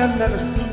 I've never seen.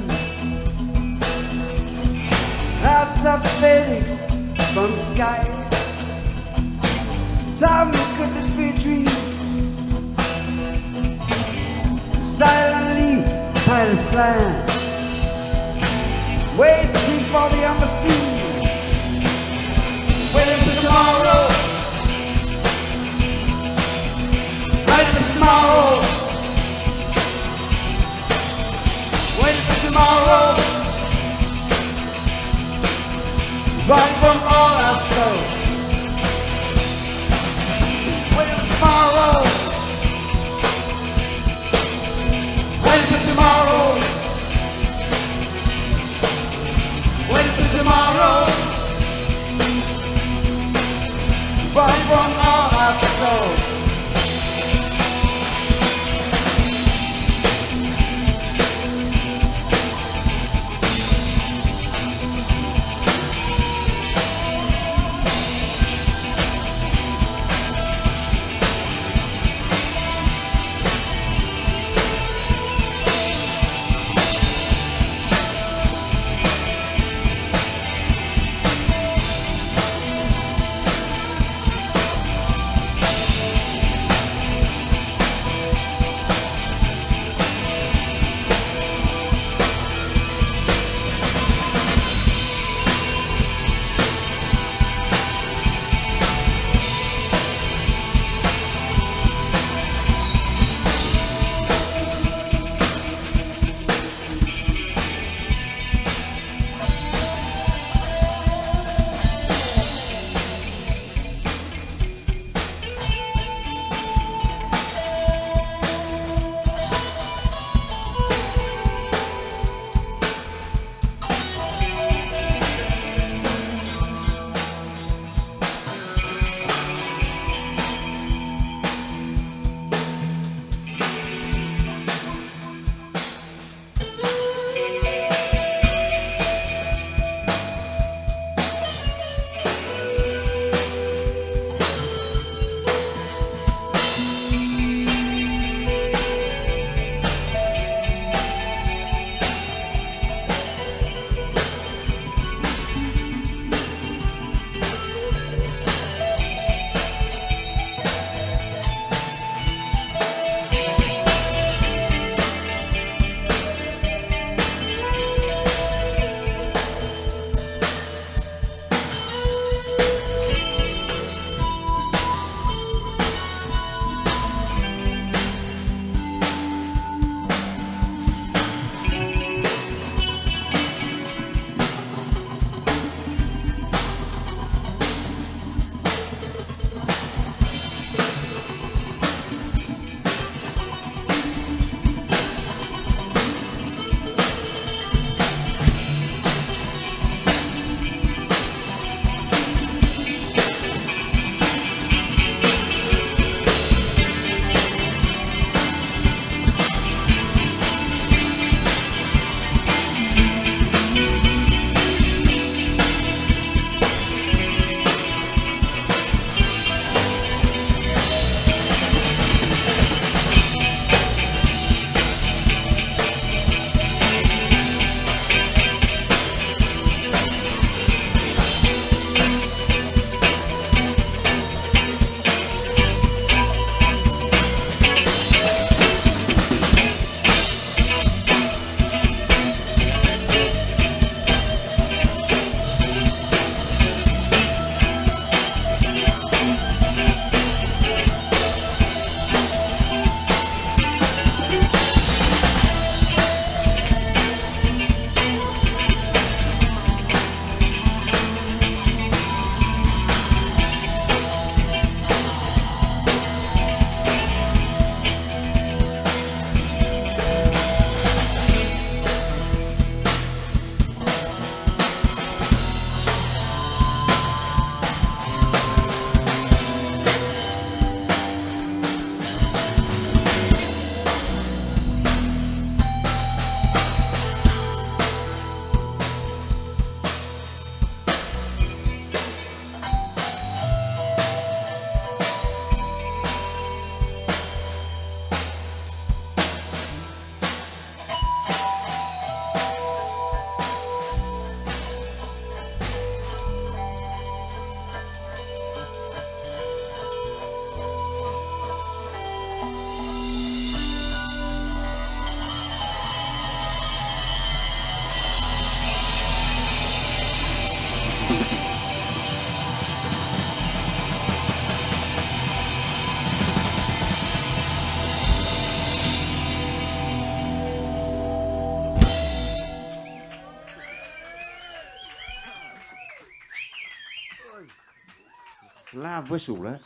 Loud whistle, that.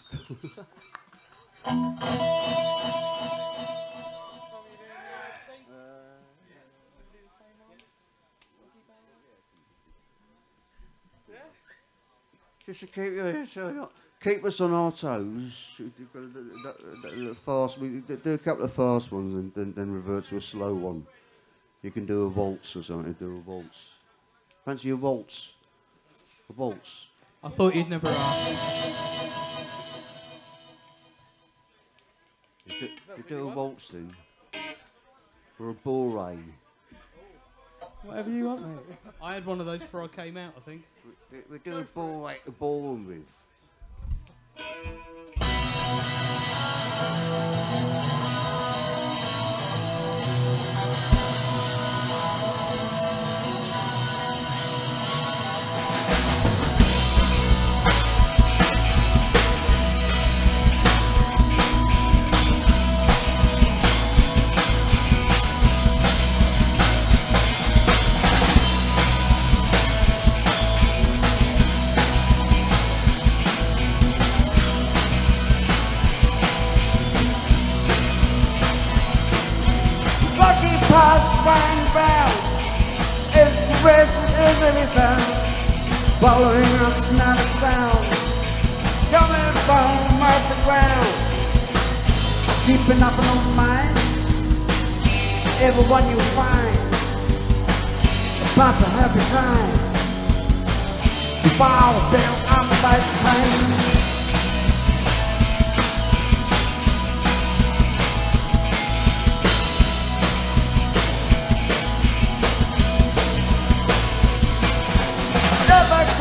Just to keep, keep us on our toes. Fast, do a couple of fast ones and then, then revert to a slow one. You can do a waltz or something. Do a waltz. Fancy a waltz? A waltz. I thought you'd never ask. You do, you do a waltz then, or a bourrée. Whatever you want, mate. I had one of those before I came out, I think. We, we do a bourrée, a ballroom with. Found. Following us not a sound coming from off the ground. Keeping up on mind, everyone you find. About to have a time. Wow, down, I'm about time.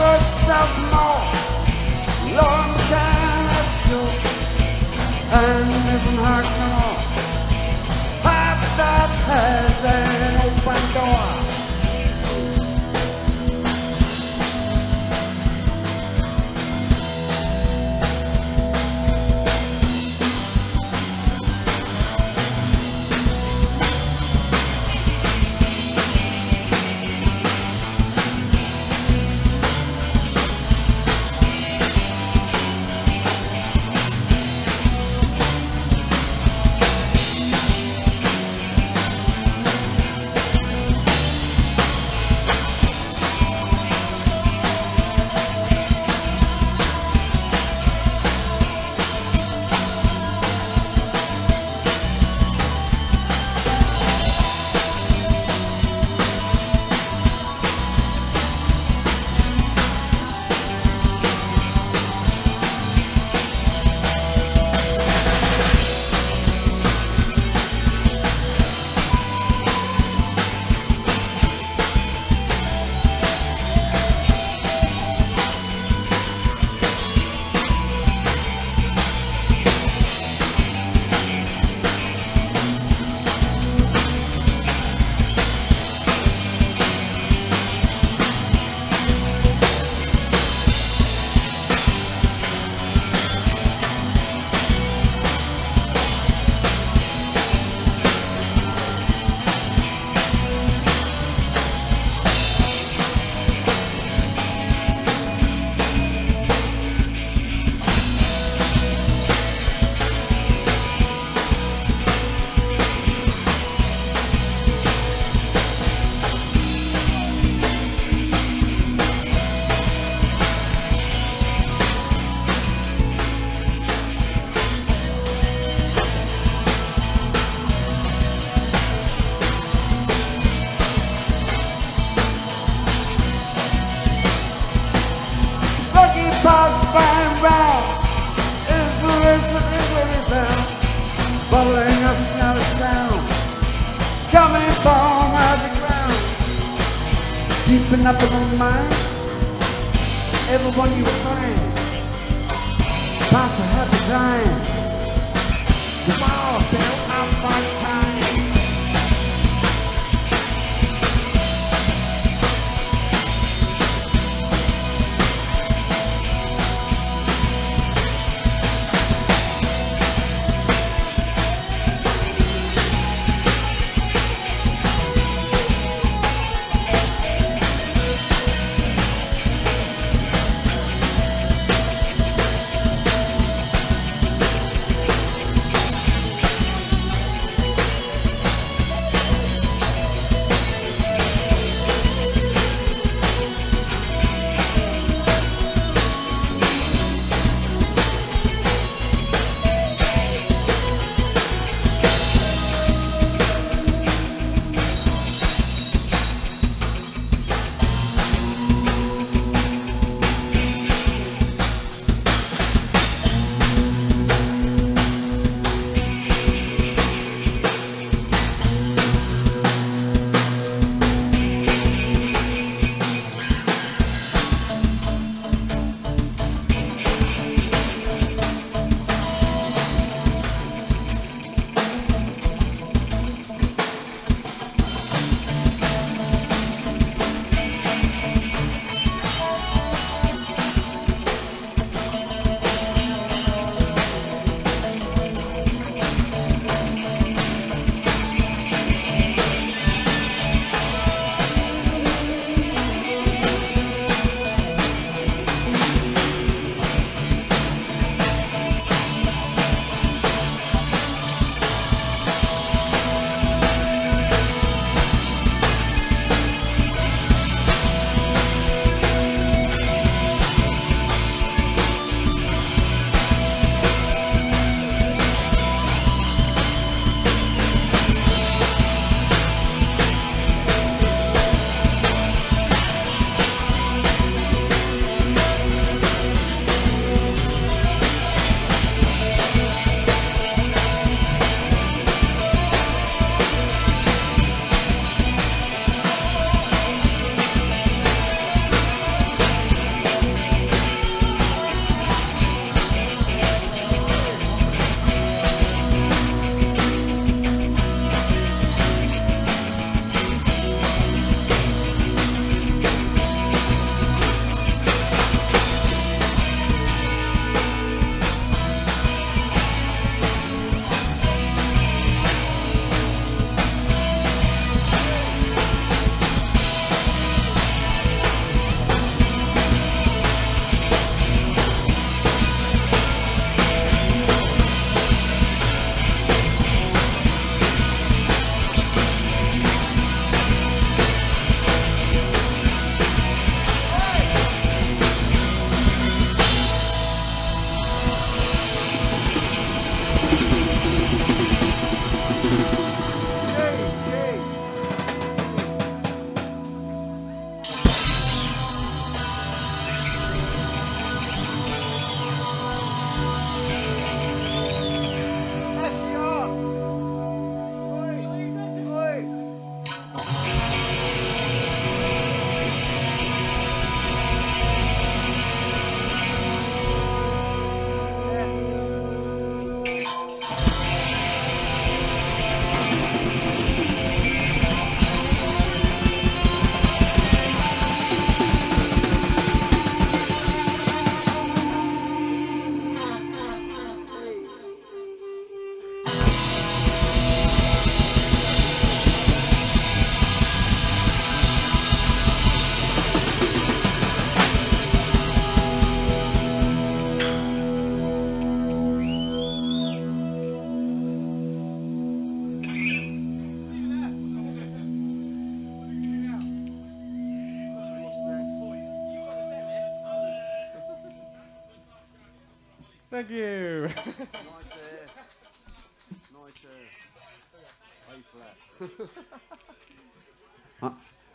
Never could sell more. Long true. And no more. Heart that has an open door.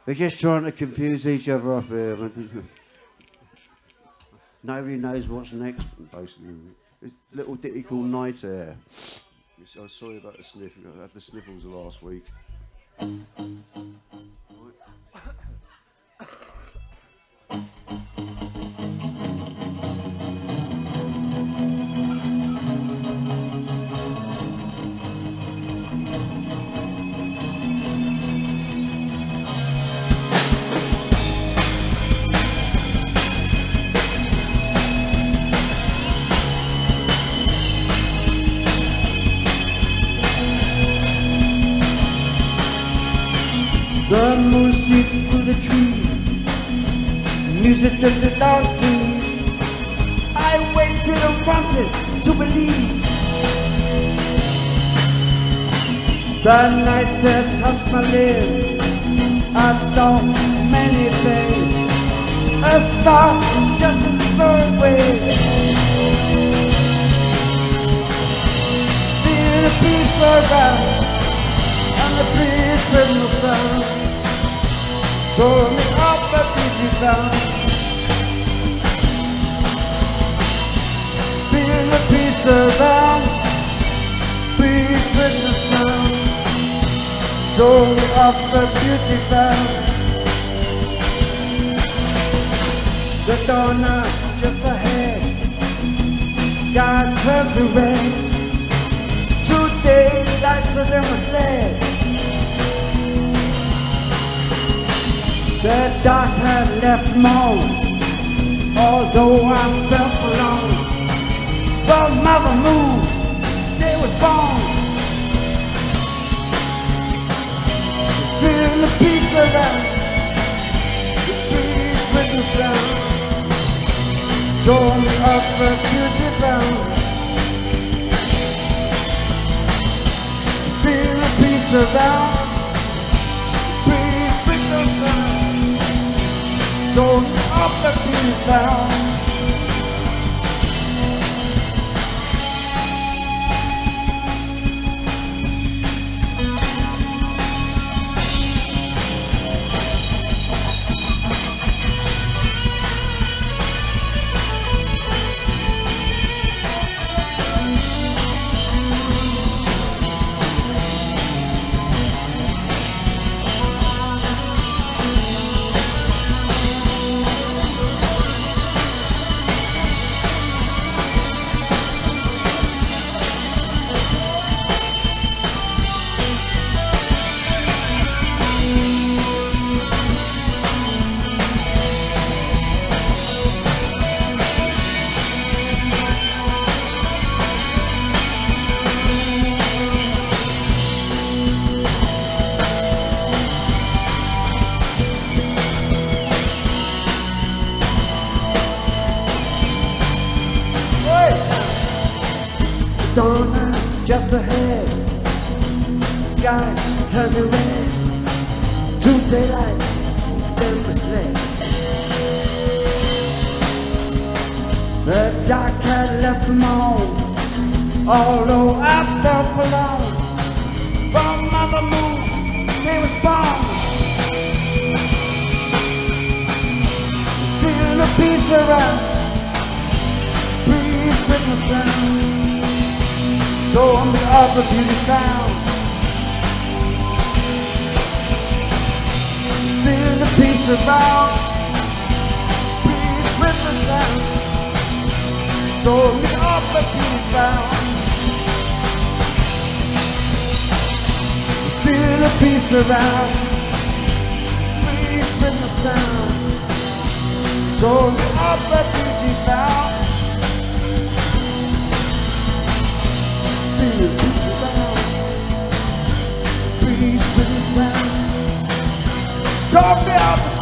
We're just trying to confuse each other up here. Nobody knows what's next, basically. It's a little ditty called Night Air. I'm sorry about the sniff. I had the sniffles last week. The moon seeps through the trees, music of the dancing. I wait till I wanted to believe. The nights had touched my lip. I thought many things. A star is just a story away. Feel a peace around and the breeze with no sound. Told me of the beauty found. Feel the peace around, breeze with no sound. Told me of the beauty found. The dawn now just ahead. God turns away. Today lights of them was led. The dark had left moan, although I felt alone. The mother moon, day was born. Feeling the peace of that, the peace with the sound. Told me of the beauty found. Feel the peace around, peace Me of the beauty Around, peace with the sound. Told me of the beauty found. feel peace around. Breeze with the sound. Talk me out the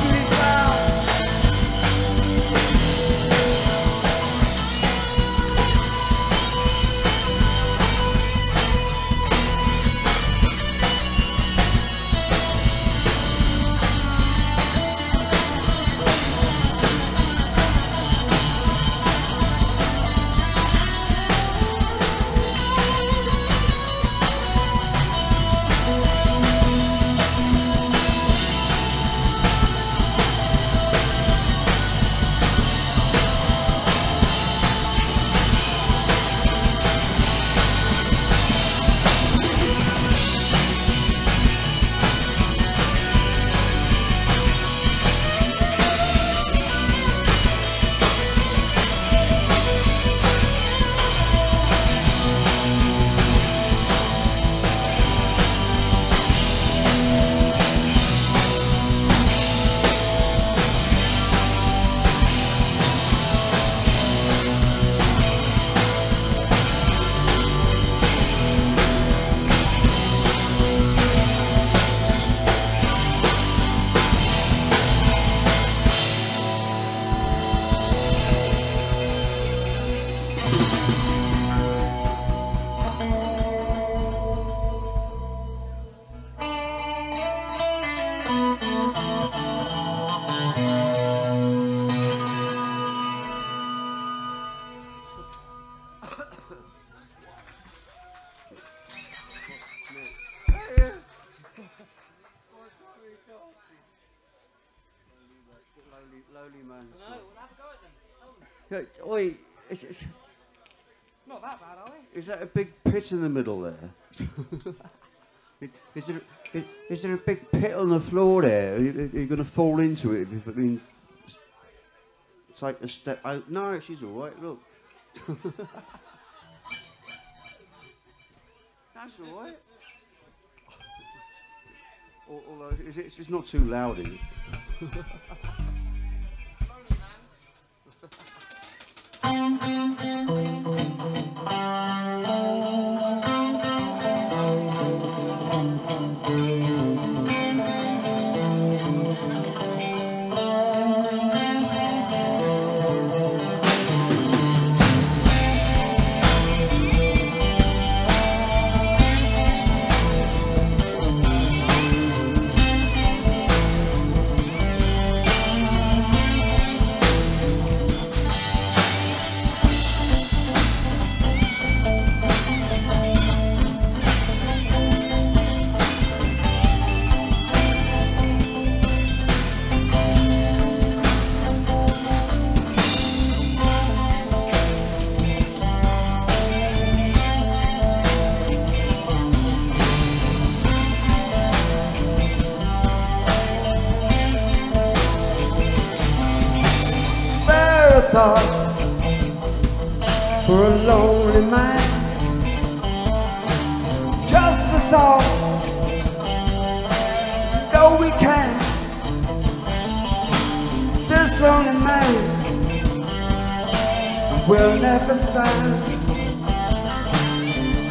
in the middle there? is, is, there is, is there a big pit on the floor there? Are you, are you going to fall into it if, I mean, take a step out? No, she's all right. Look. That's all right. Although it's it's not too loud, is it? For a lonely man. Just the thought, no, we can't. This lonely man will never stand.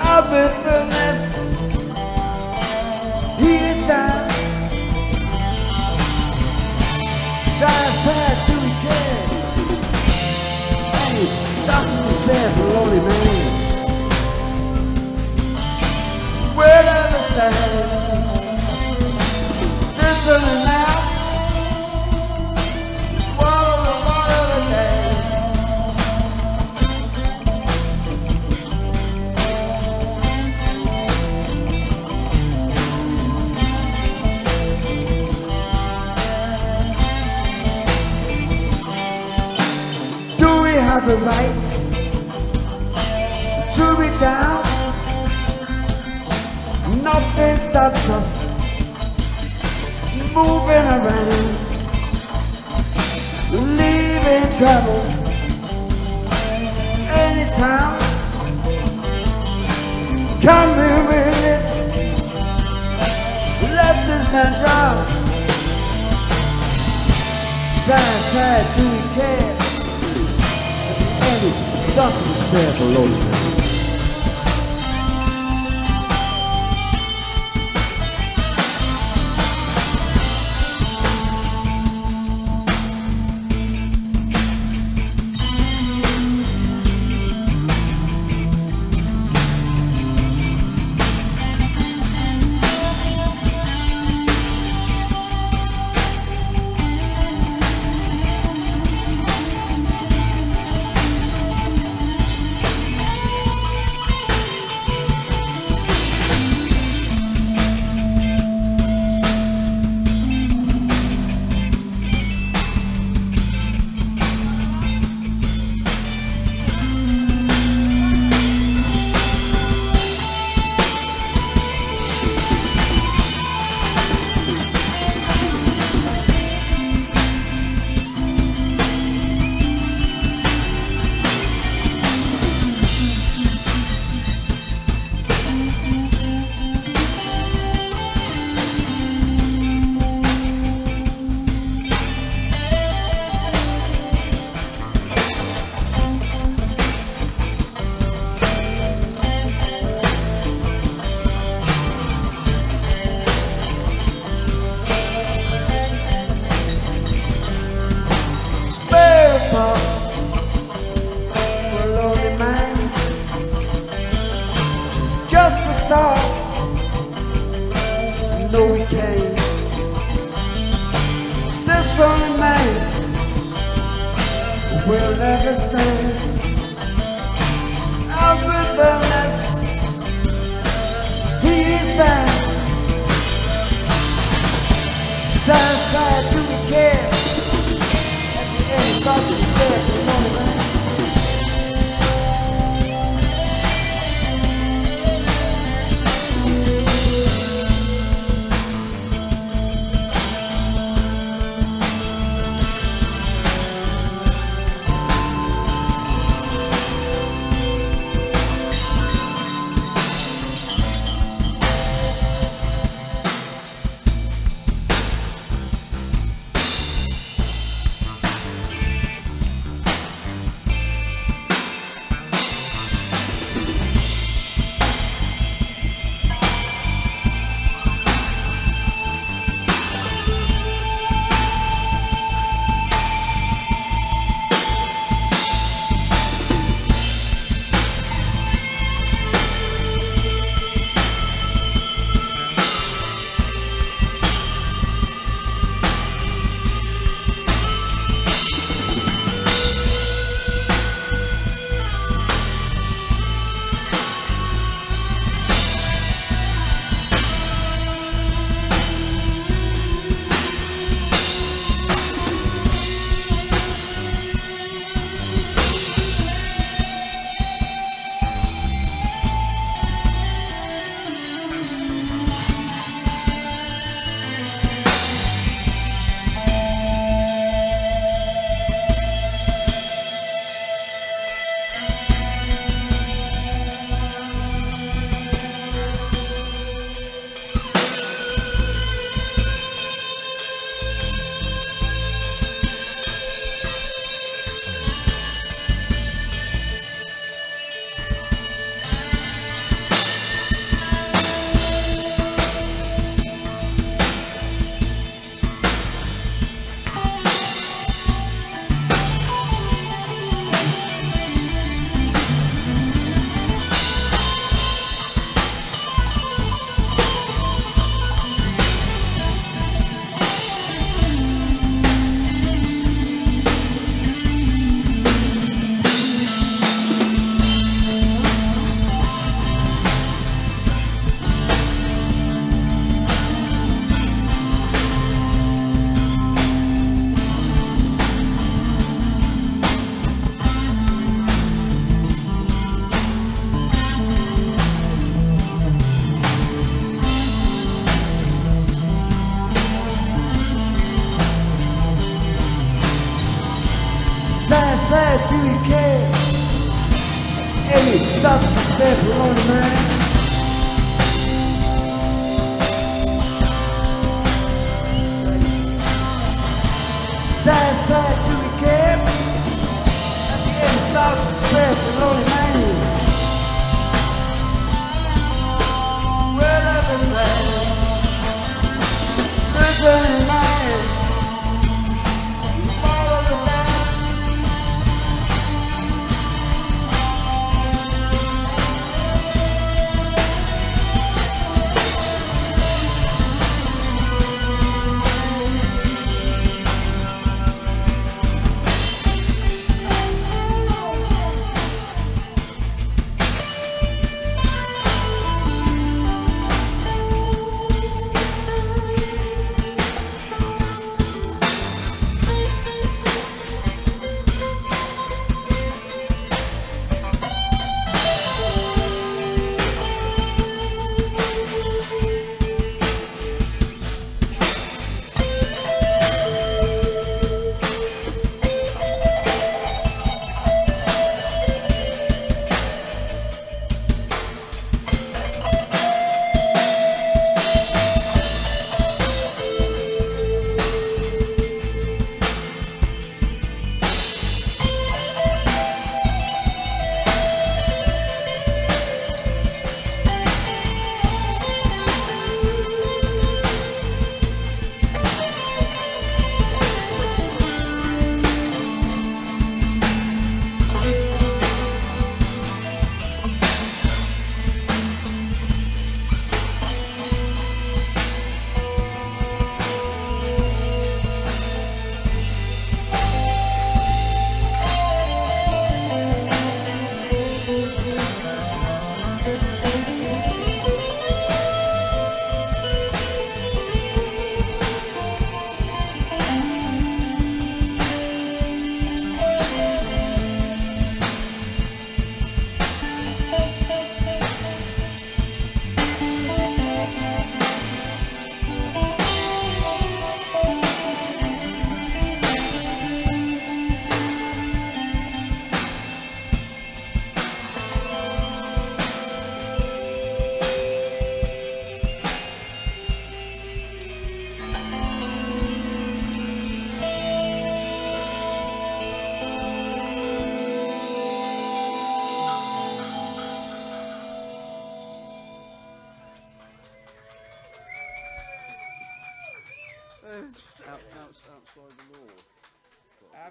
Up with have the rights to be down? Nothing stops us moving around, leaving trouble anytime. Come here with it, let this man drown. Sad, sad, do we care? Eddie doesn't spare for lonely Just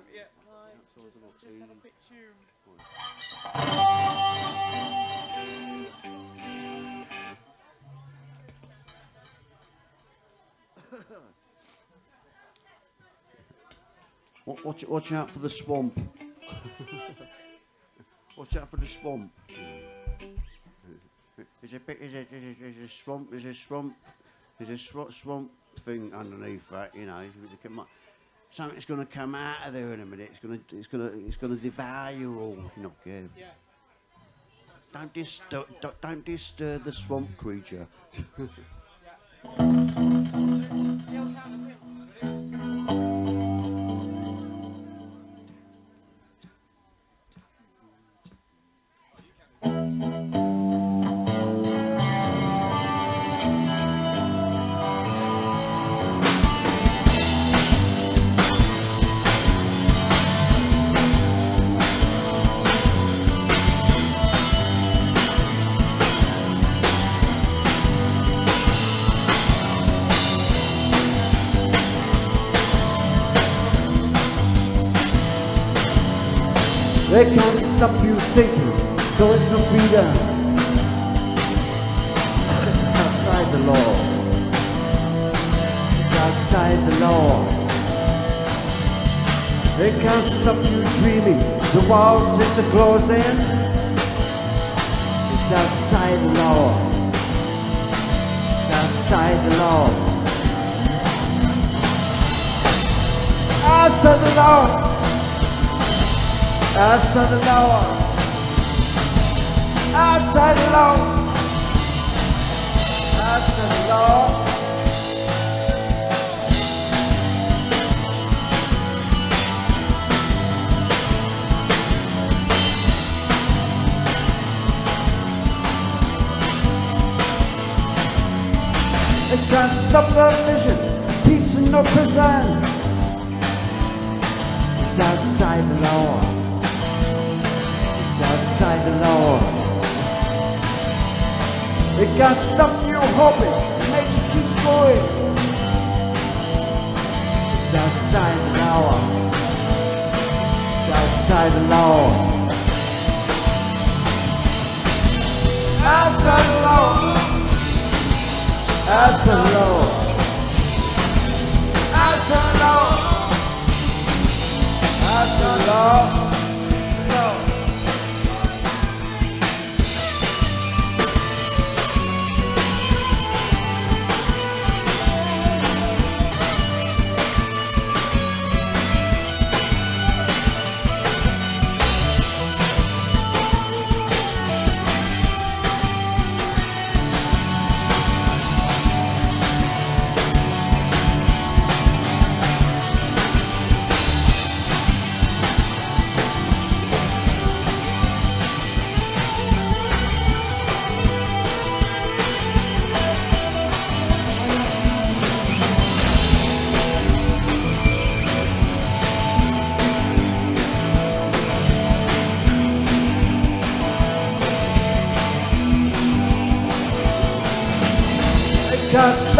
Um, yeah. Law. Just have a quick tune. Wa- Watch, watch out for the swamp. watch out for the swamp. There's a bit, there's a, there's a, there's a swamp, there's a swamp, there's a swamp thing underneath that, you know. Something's going to come out of there in a minute. It's going to, it's going to, it's going to devour you all. if you're Not good. Don't disturb, don't, don't disturb the swamp creature.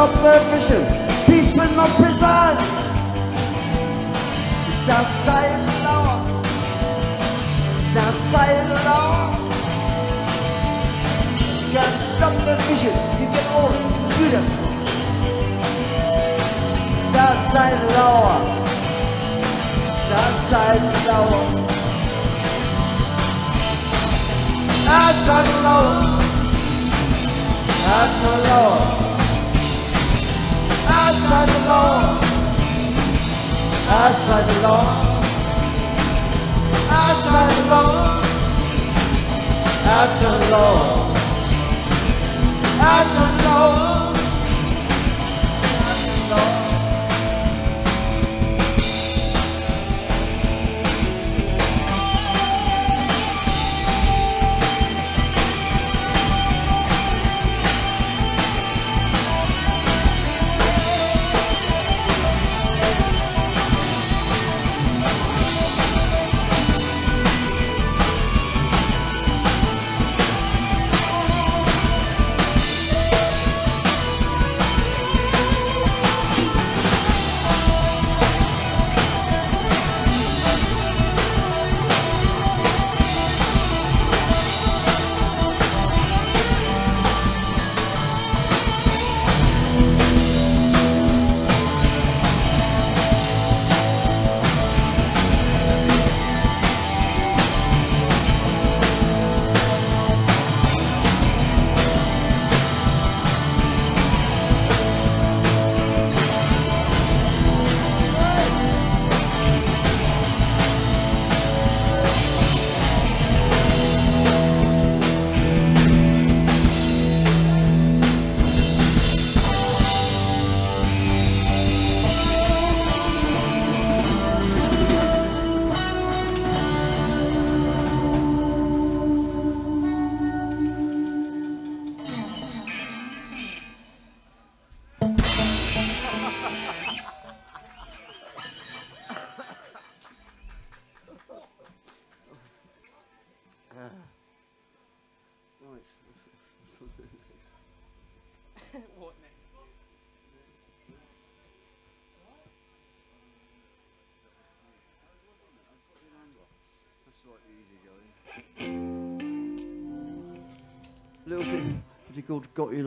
stop the vision, peace will not preside. It's outside the law. It's outside the law. Can't stop the vision, you get old, good. It's outside the law. It's outside the law. Outside the law. Outside the law. Outside the law. Outside the law. Outside the law. Outside the law. Outside the law.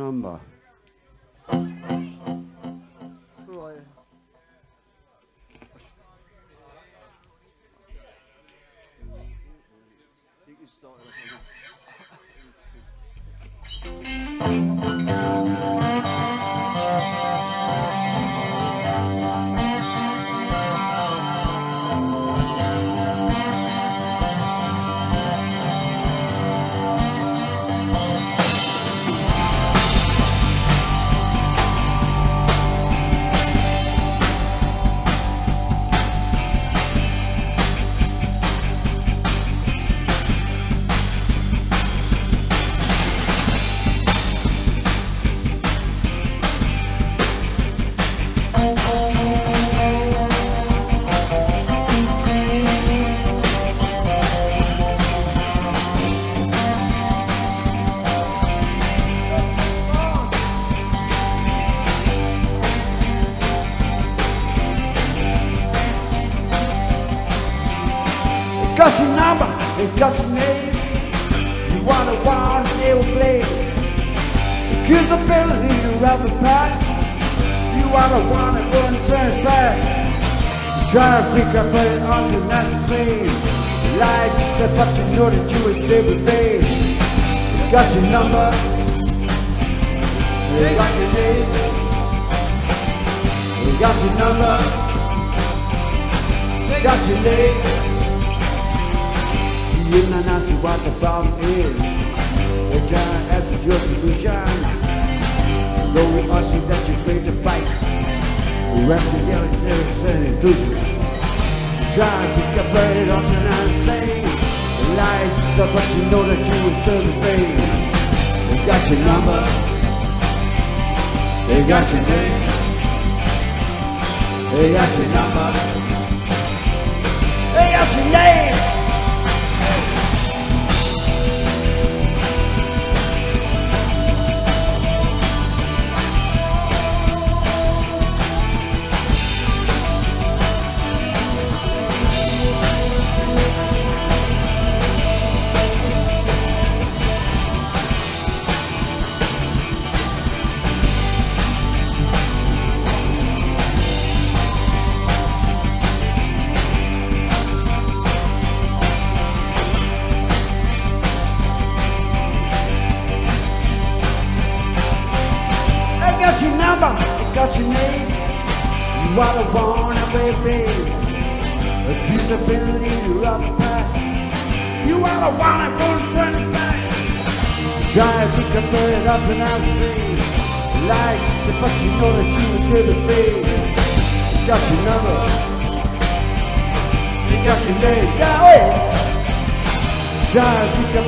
Number. You want it when it turns back. Try to pick up it also not the same. Like you said, but you know that you will stay with me. Got your number, they got your name. They got your number, they got your name. You and I see what the problem is. They can't answer your solution. Though we all see that you paid the price. The rest of the lyrics and illusion. Try to pick up it on and I'm saying. The lights up, but you know that you will still the fame. They got your number. They got your name. They got your number. They got your name. Try to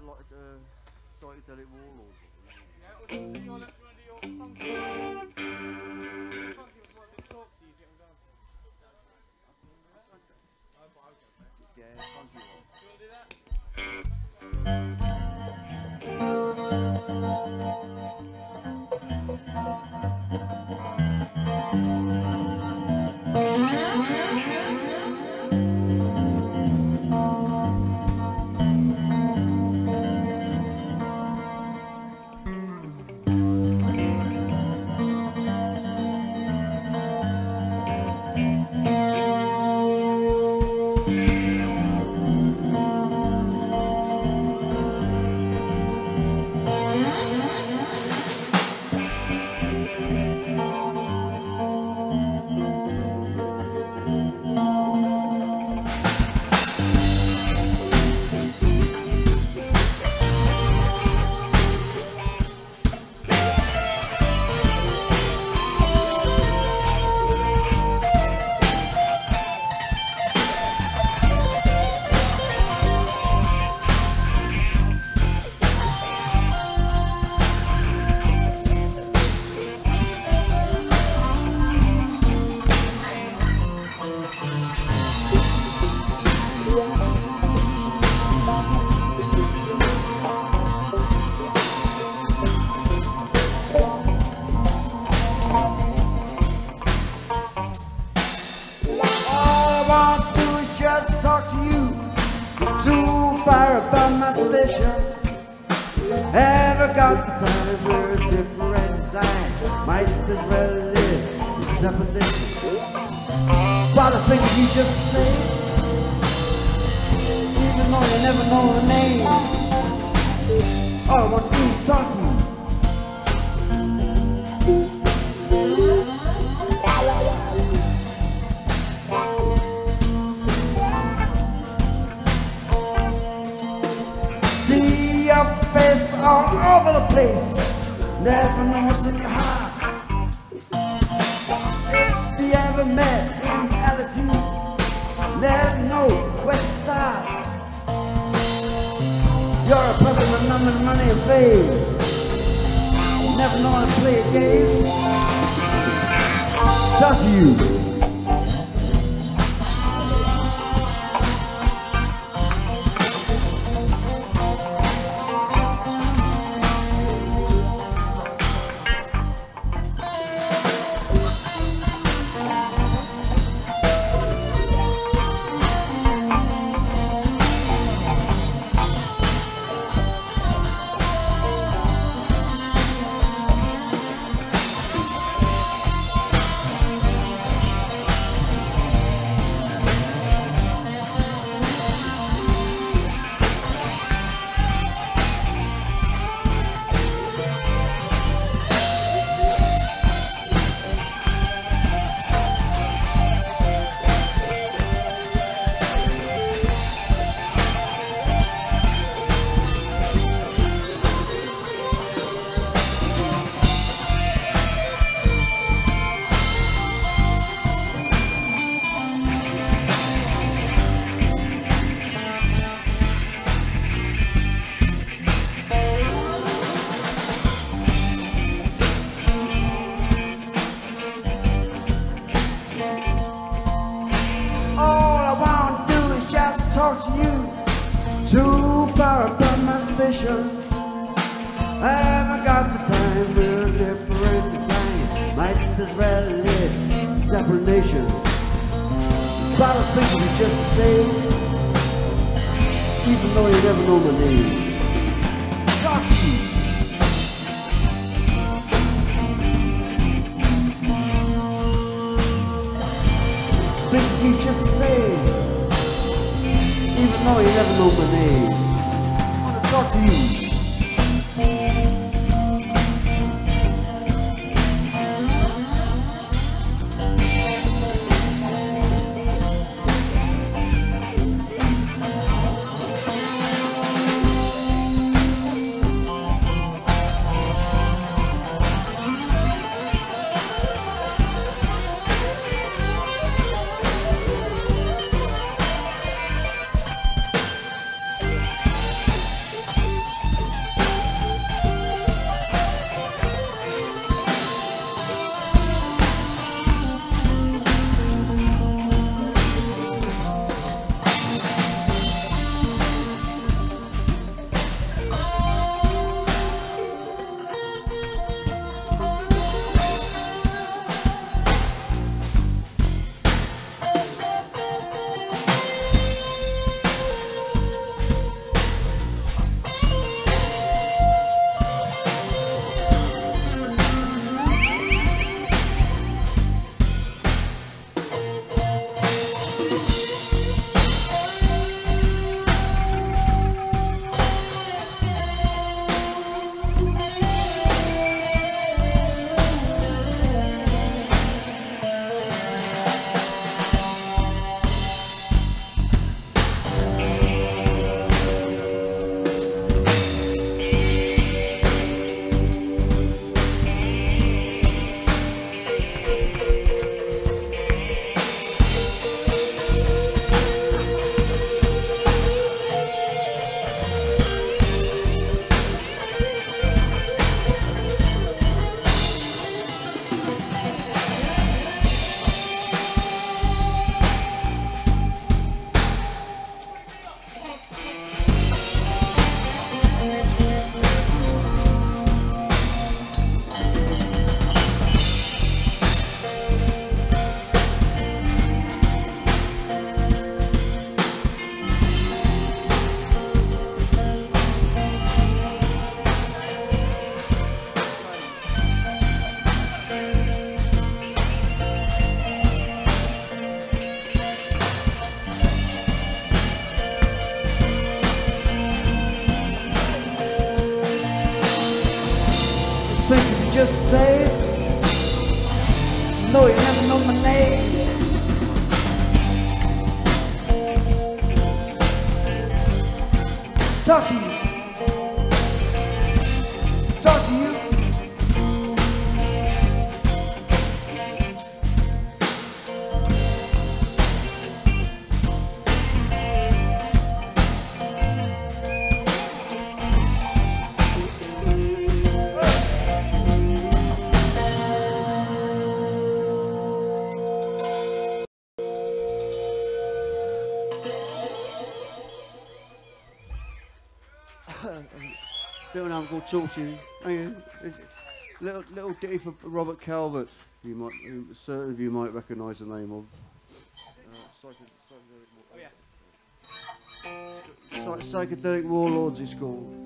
like like a psychedelic warlord. just the same. Even though you never know my name, I wanna talk to you. Little Uncle Torchy. Little little ditty for Robert Calvert. You might, certain of you might recognise the name of. Uh, psychedelic, Psy- psychedelic warlords, it's called.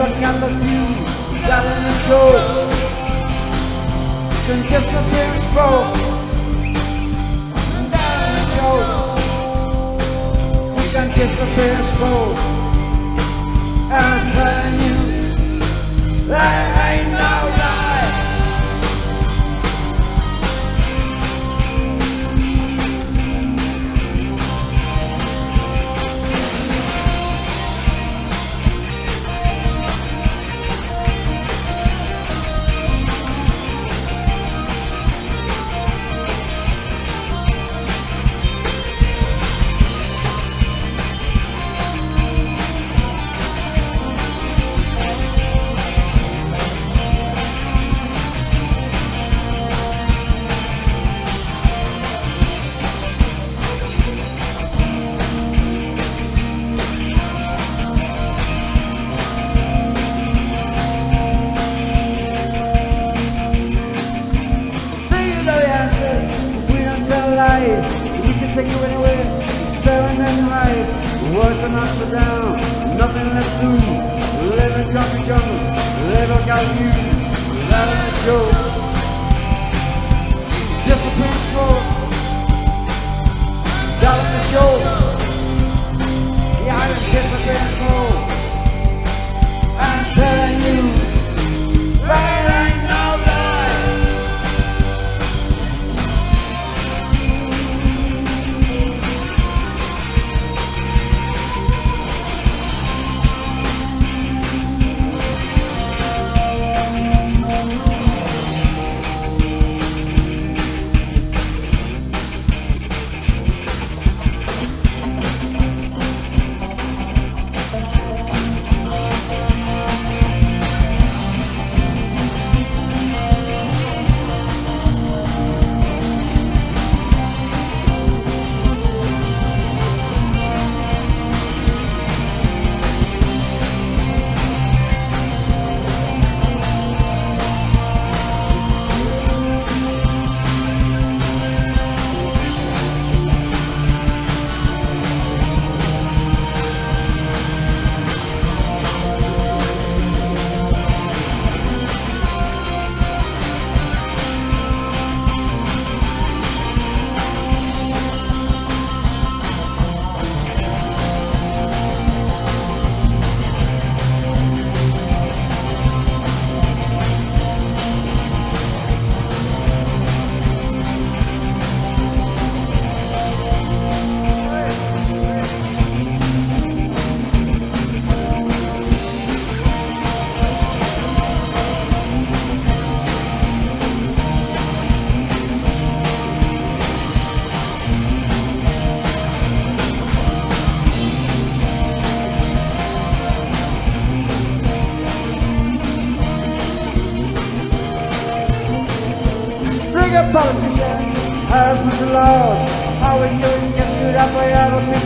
Better got the view. Got in the. Can disappear and smoke. Down in the can and smoke. And I'm telling you. There ain't no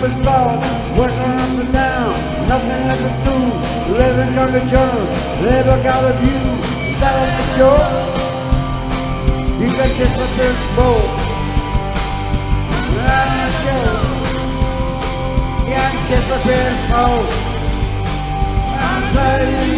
people's fault. Words ups and down, nothing left to do. Living caricatures, live a out of you. Is that what the joke? You can disappear smoke. That's a joke. You can disappear smoke. I'm telling you,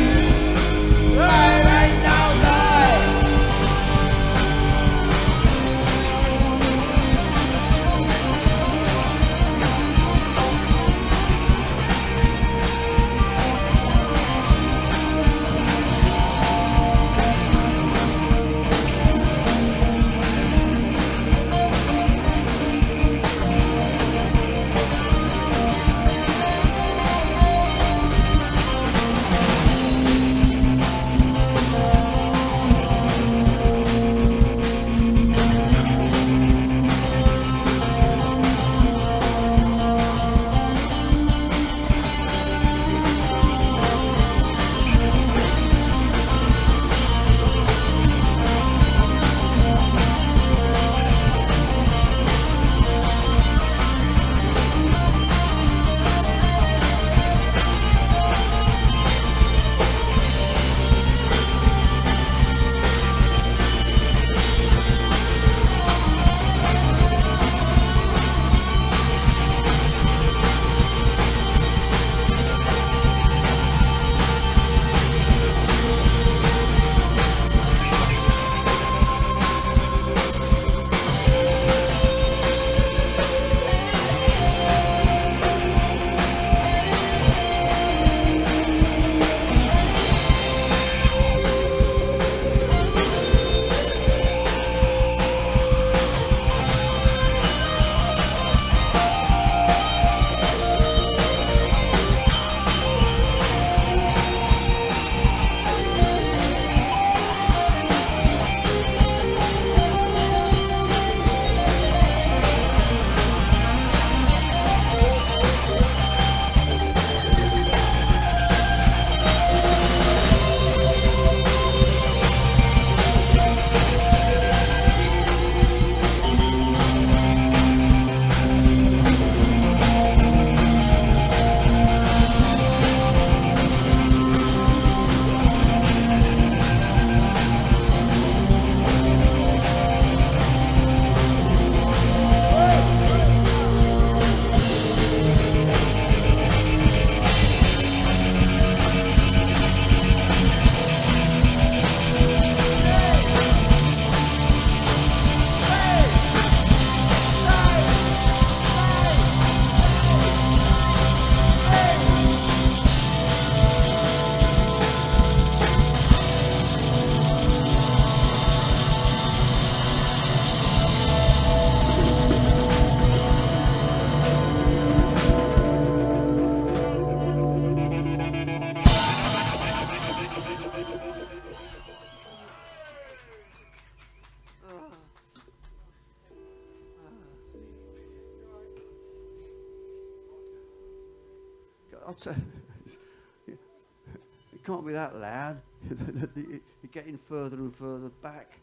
getting further and further back.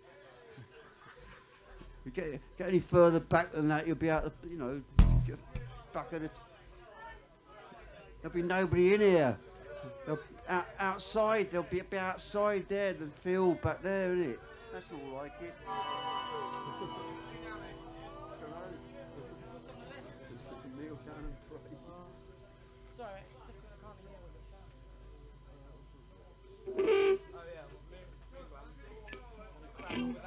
You get, get any further back than that, you'll be out of, you know, get back at it. There'll be nobody in here. They'll, out, outside, they'll be, be outside there, the field back there, isn't it? That's more like it. Kneel down. Sorry, it's just because I can't hear what it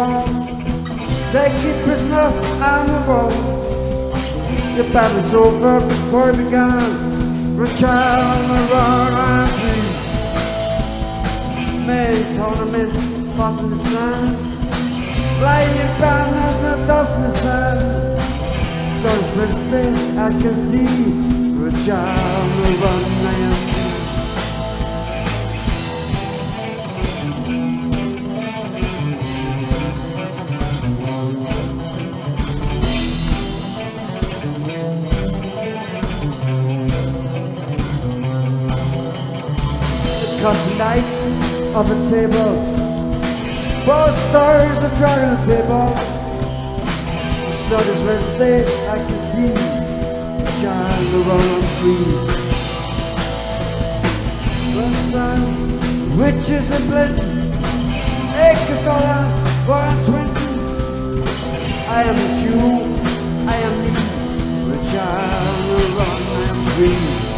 wall. Take you prisoner on the road. The battle's over before it began. Out on the run and. Many tournaments fought in this land. Flying there's no dust in the sand. So it's I can see. Out on the run Cause lights of the table. Four stars are dragging the table. The sun is rested, I can see Child the run free The sun, witches and twenty. I am a Jew, I am me The child the run, I free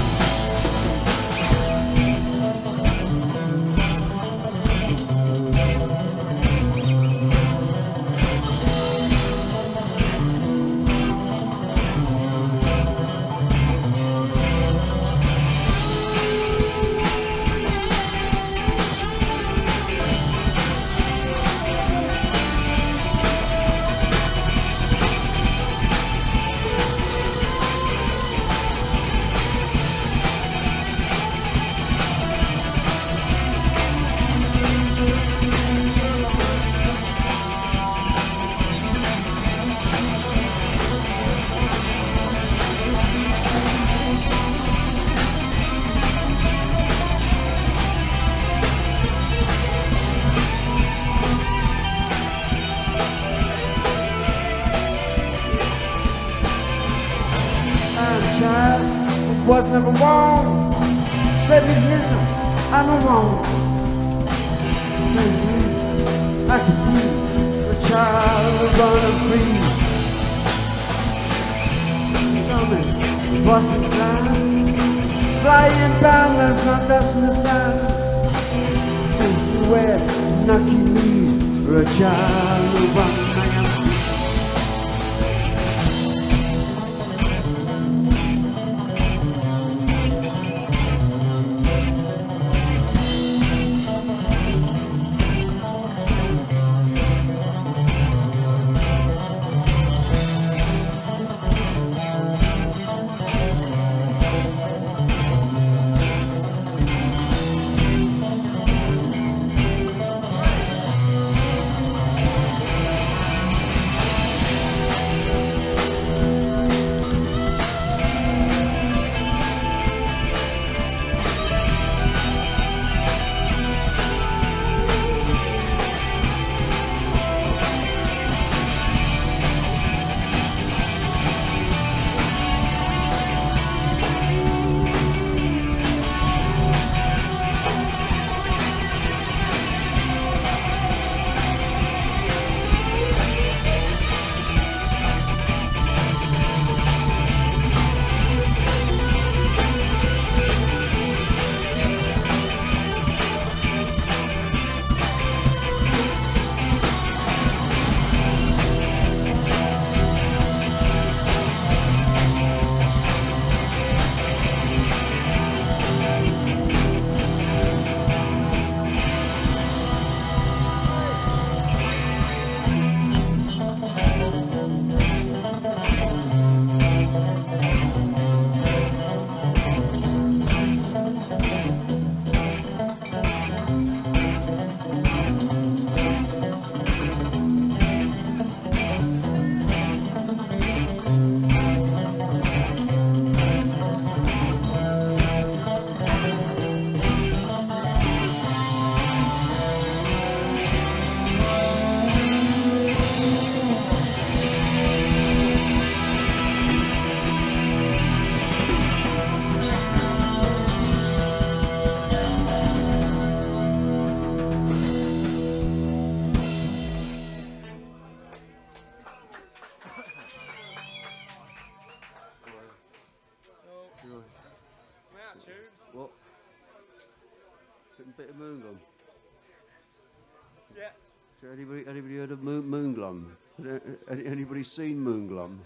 Anybody seen Moonglum?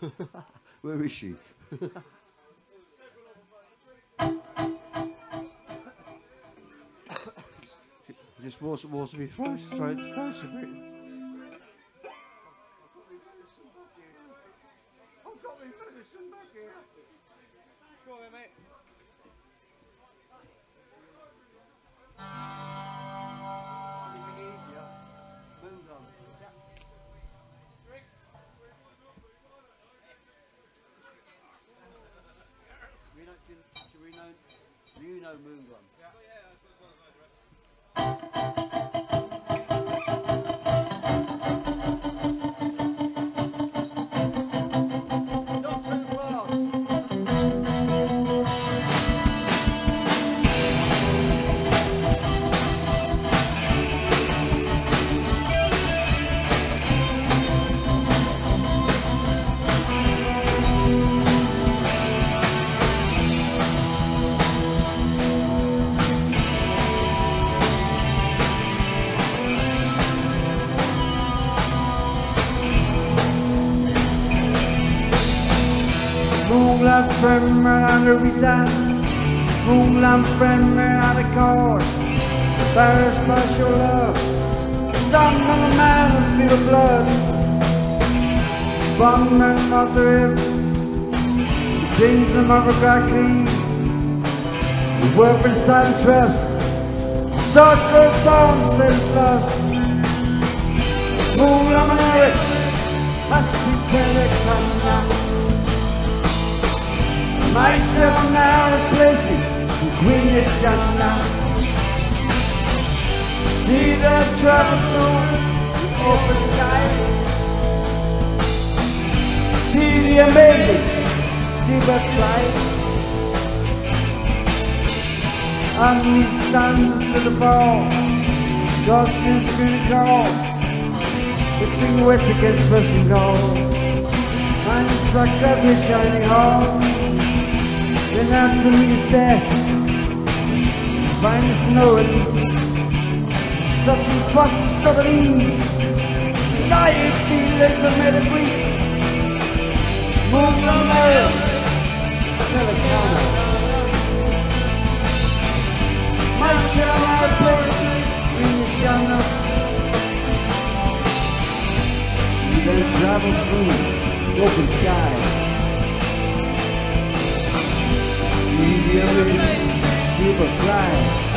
Where is she? Just water, water me throat, throat, throat a bit. Do you know Moonlight frammer under his eye Moonlight frammer out of court Very special love. Stunned on the man with a feel of blood. Man not the hip Kings of Africa Creed The work for silent trust. Such the song says lost Moonlight and Eric Anti-telecom my shall now replace it with greenness shall now See the travel through the open sky See the amazing steamboat fly And we stand see the fall Costumes to the call It's in wet against fresh and gold And the suckers with shining horse the answer is there. Find us no release. Such impossible subtleties. Lying feelings of grief. Move on Mario. Telecana. My shall our place in the shadow. See them travel through open sky. The amazing steeple fly.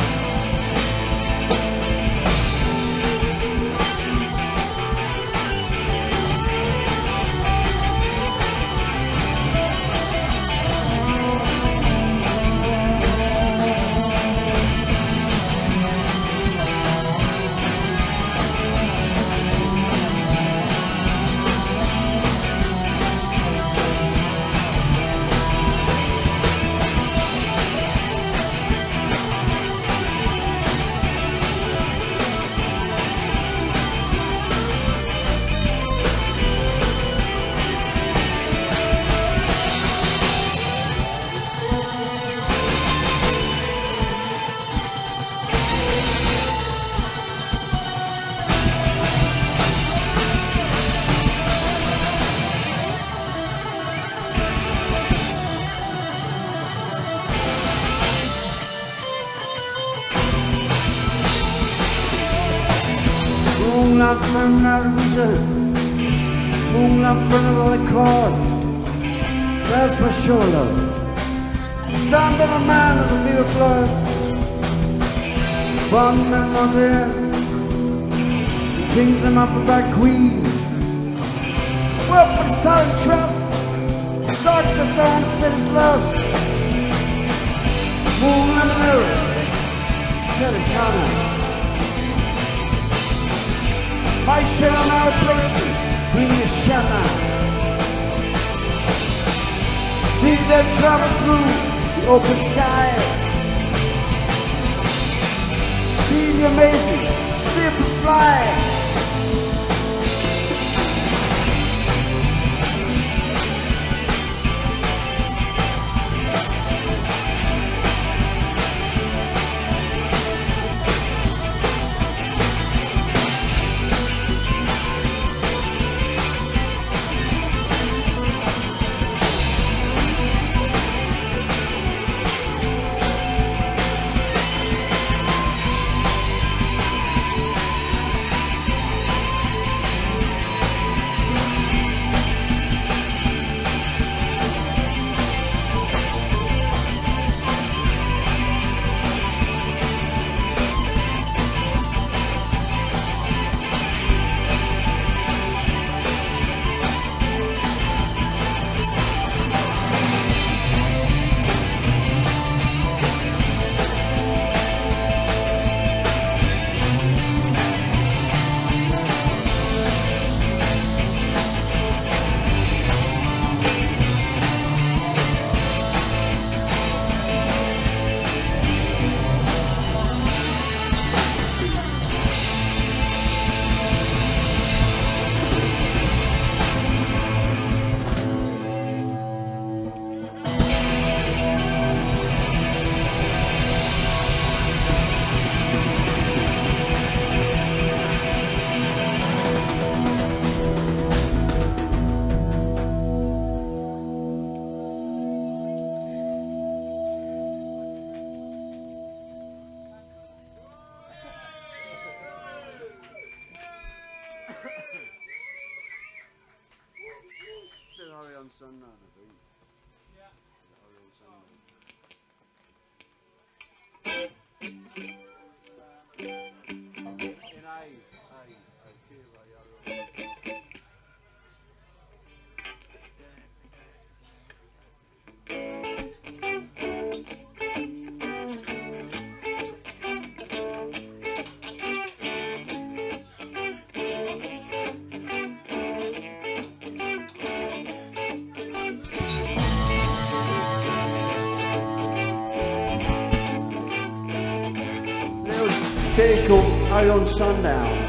Hurry On Sundown.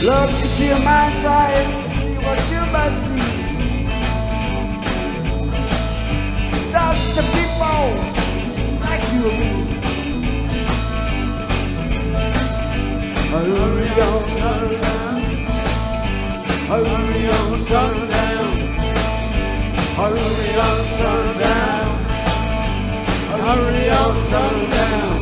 Look into your mind's eye, and see what you might see. That's the people like you and me. Hurry on sundown. Hurry on sundown. Hurry on sundown. Hurry on sundown.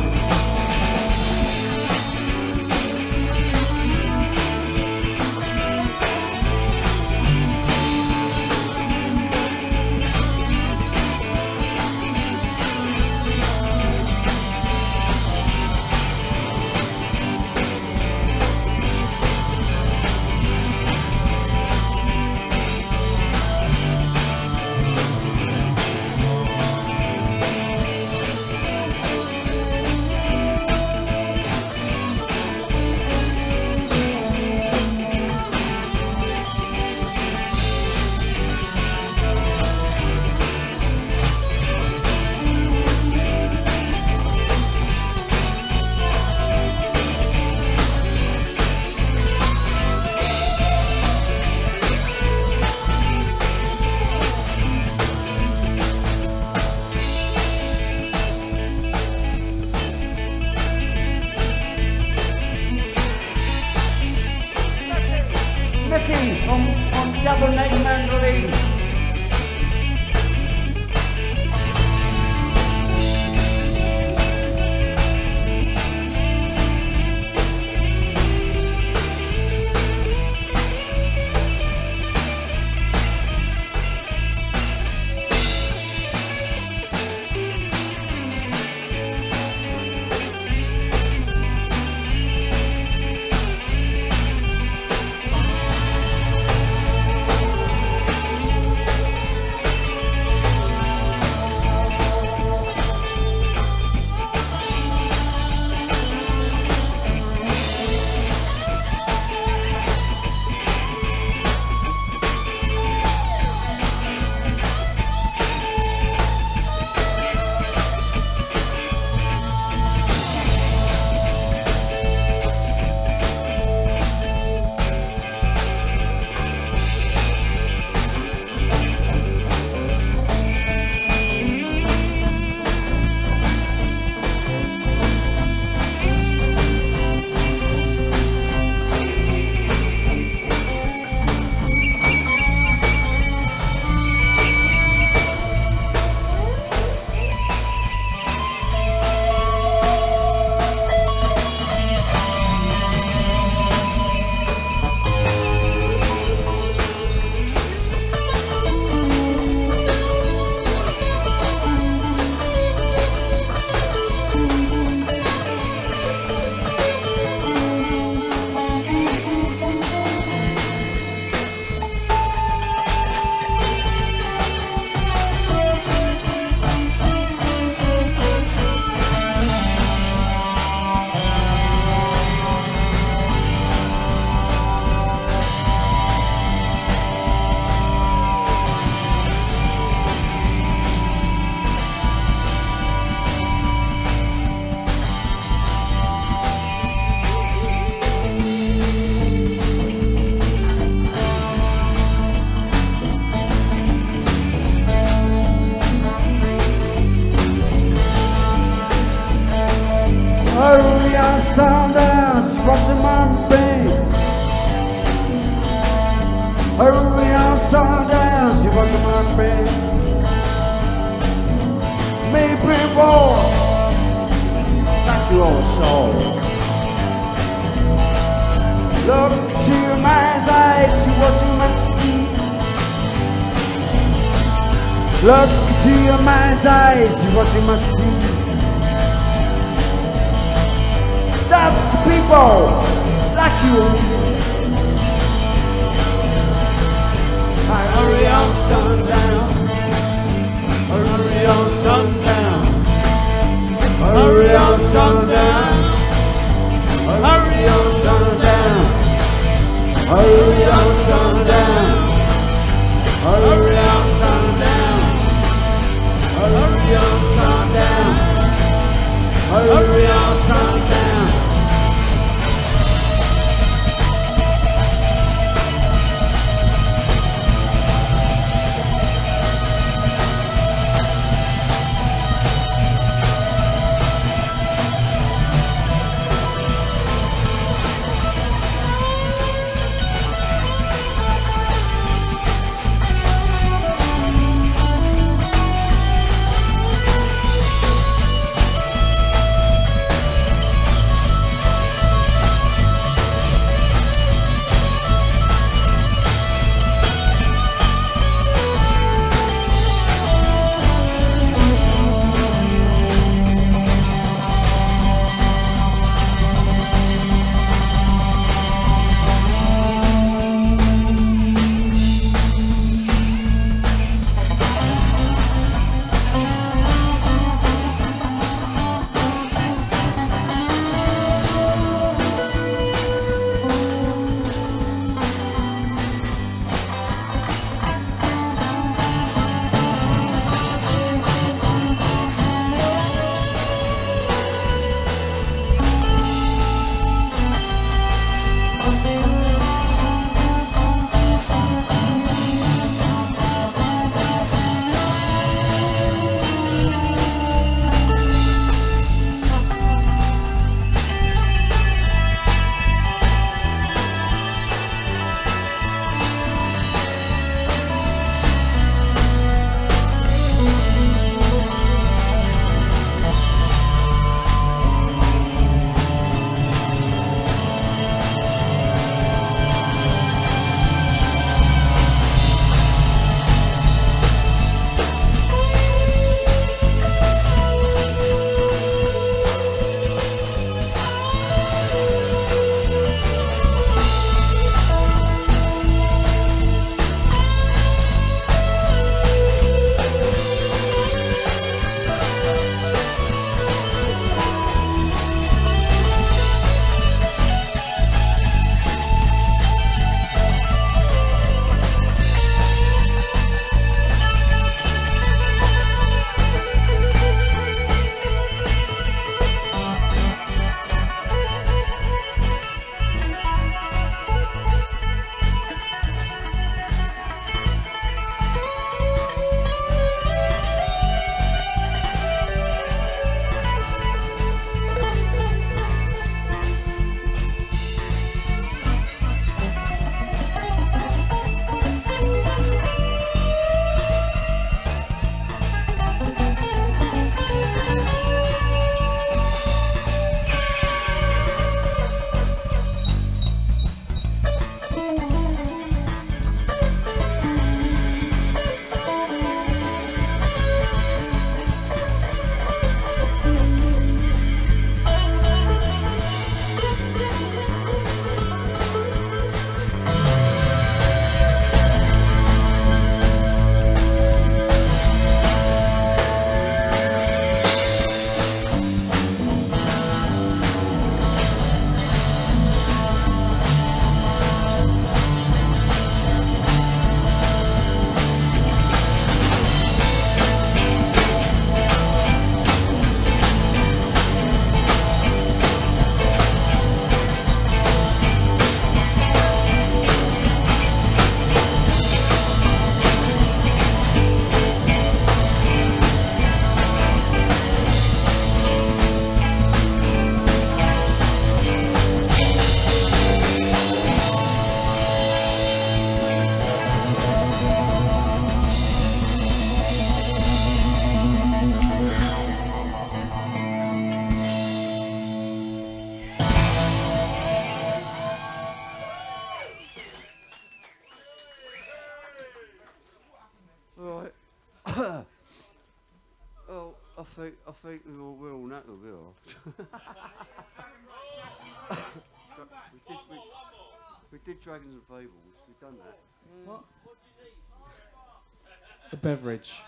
A beverage.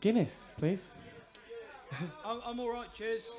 Guinness, please. I'm, I'm all right. Cheers.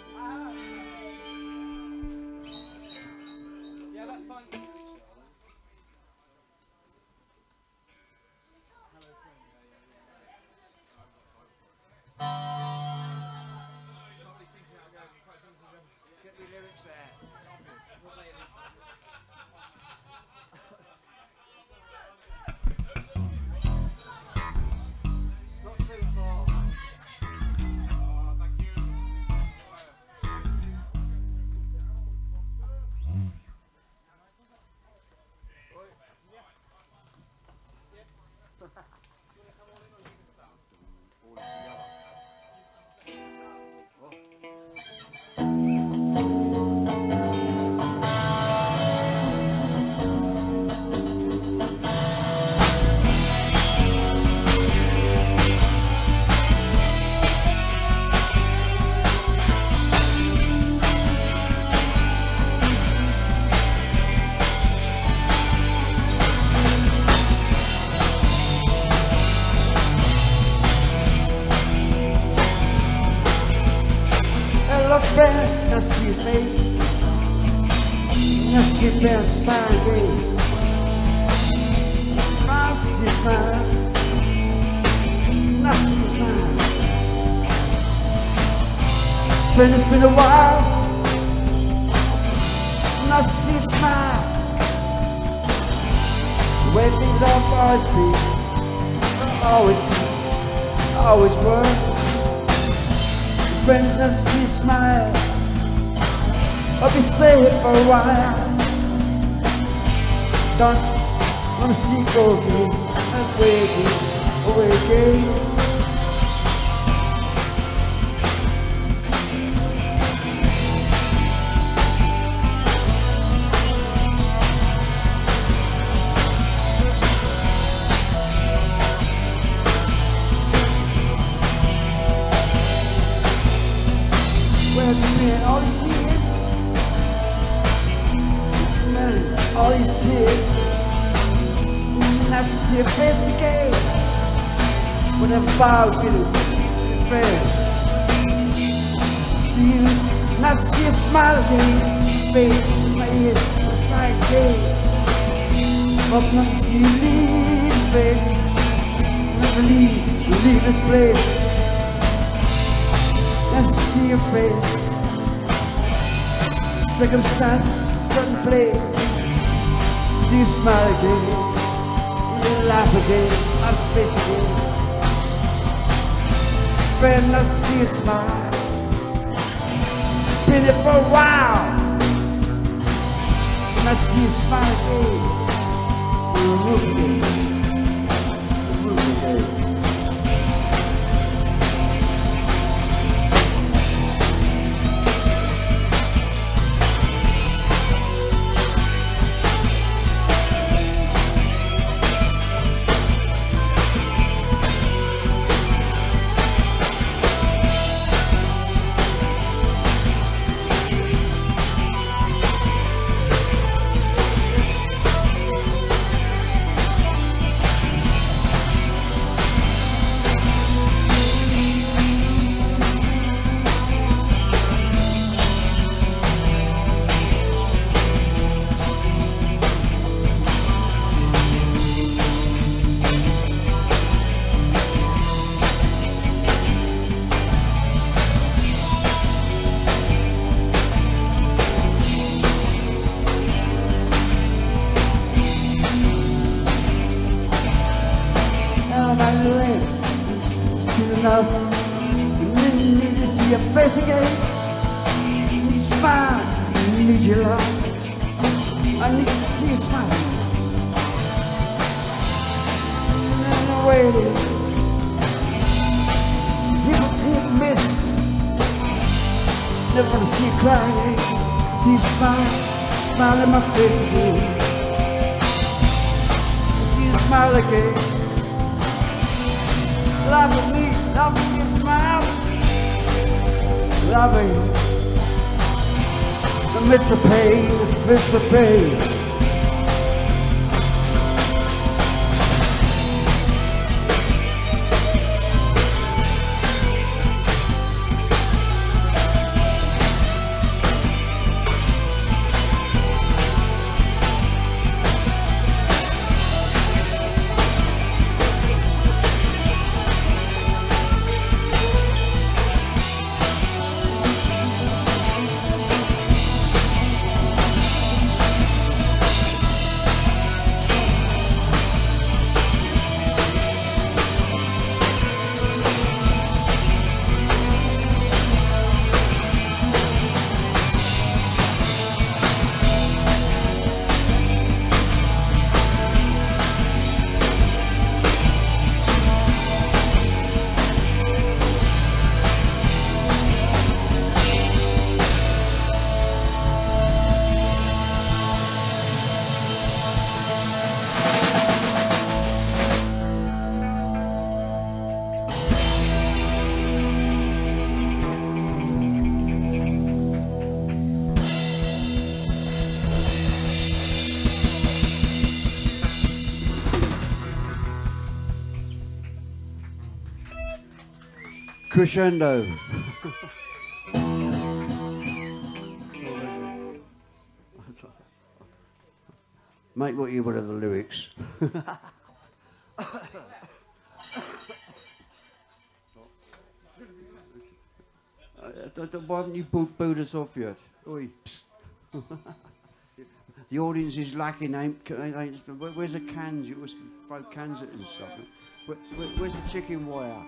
when I see you smile. Been here for a while. When I see you smile again, you. Crescendo. Make what you will of the lyrics. Why haven't you booed, booed us off yet? Oi, the audience is lacking. Where's the cans? You must throw cans at and stuff. Where, where, where's the chicken wire?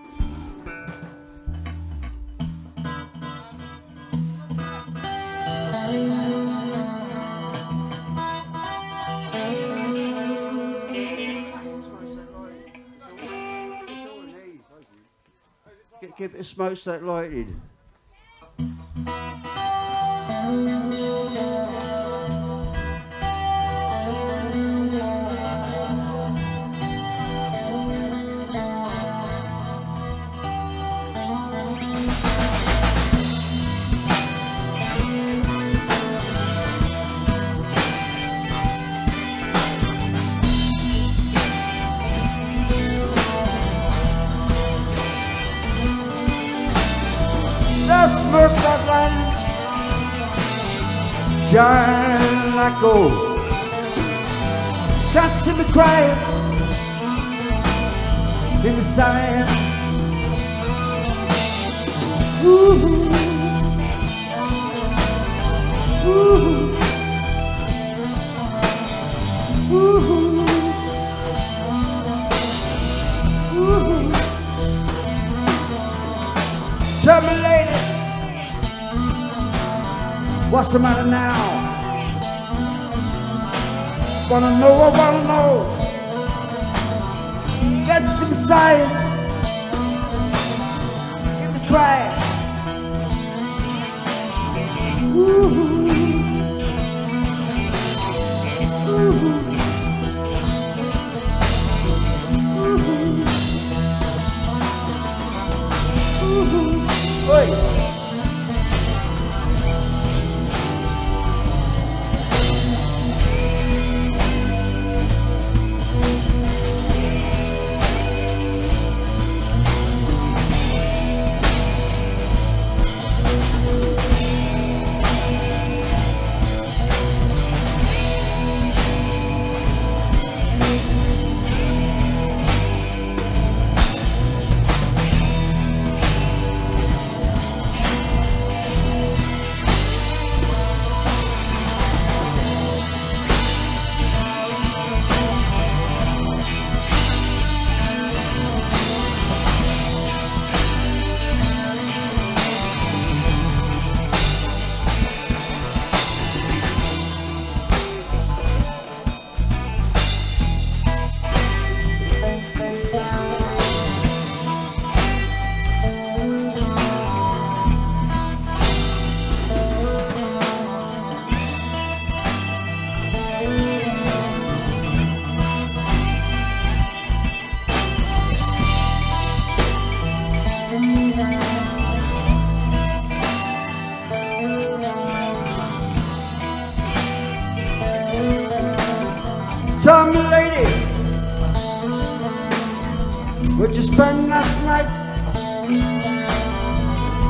Bit of smokestack lightning. See me crying. Hear me sighing. Ooh. Ooh. Ooh. Ooh. Tell me, lady, what's the matter now? I wanna know, I wanna know. Get some sign. Get me crying.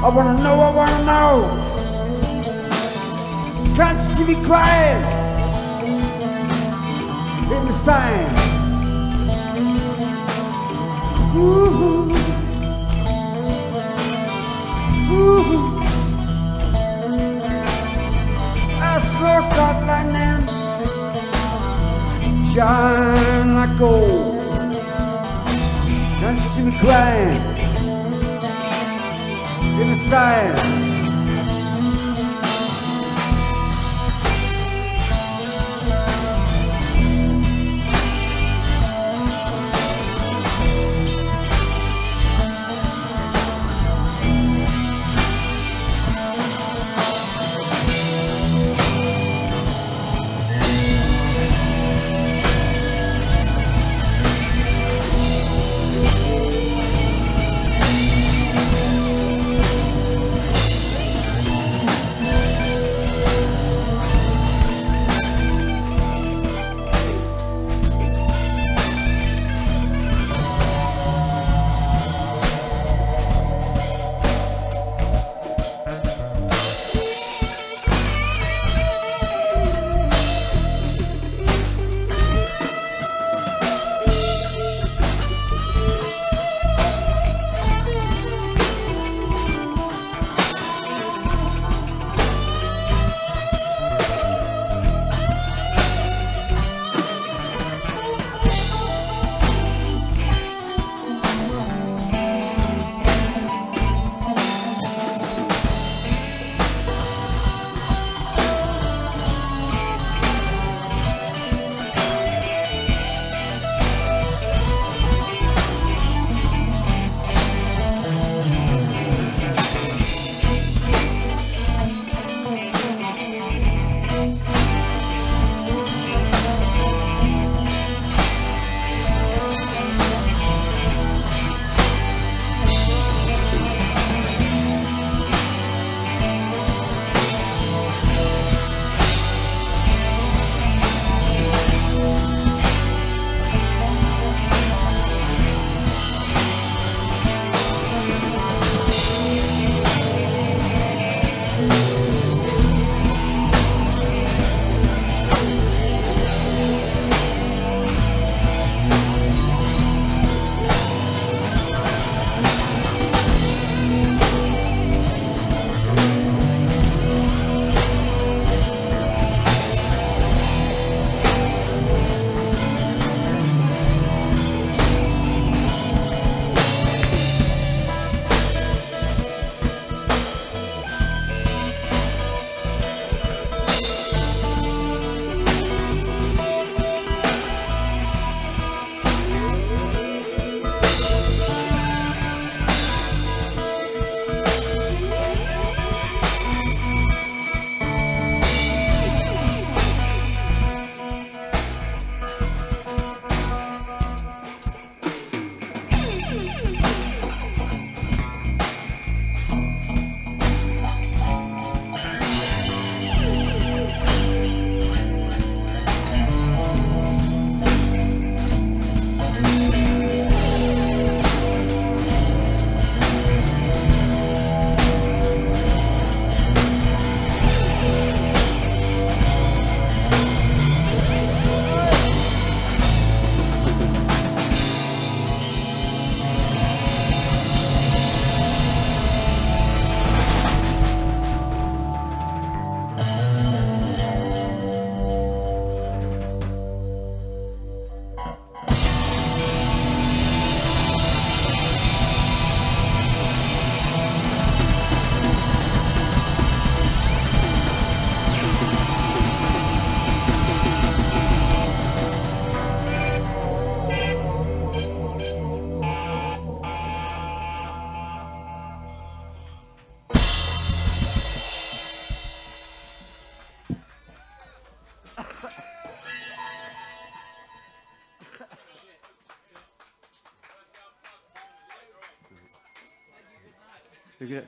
I wanna know, I wanna know. Can't see me crying in the sign. Ooh. Ooh. Smokestack lightning shine like gold. Can't you see me crying in the?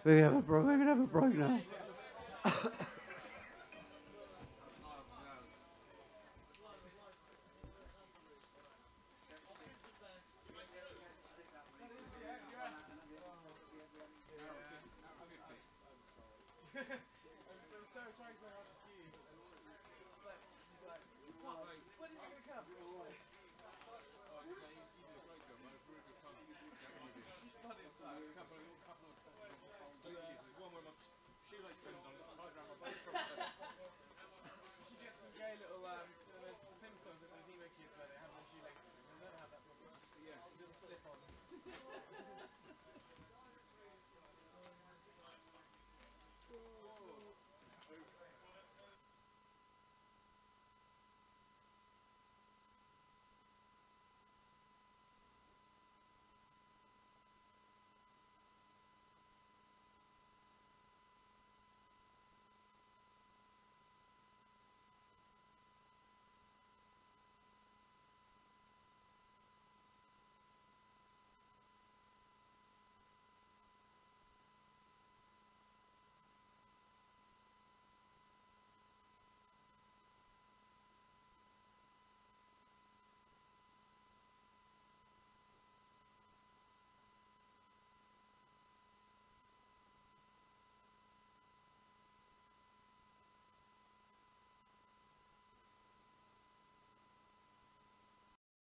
Gonna have a break. We're gonna have a break now.